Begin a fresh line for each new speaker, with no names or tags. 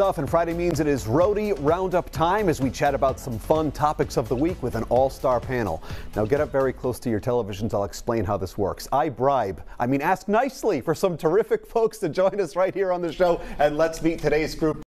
stuff, and Friday means it is Rhody Roundup time as we chat about some fun topics of the week with an all-star panel. Now get up very close to your televisions. I'll explain how this works. I bribe, I mean ask nicely for some terrific folks to join us right here on the show, and let's meet today's group.